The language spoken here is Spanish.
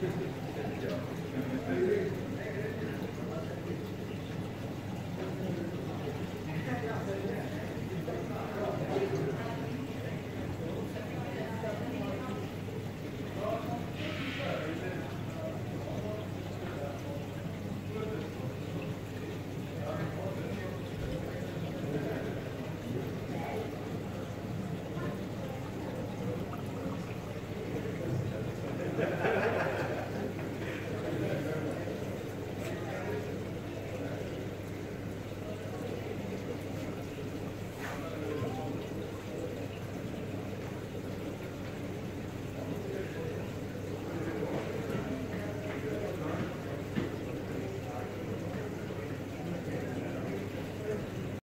Gracias.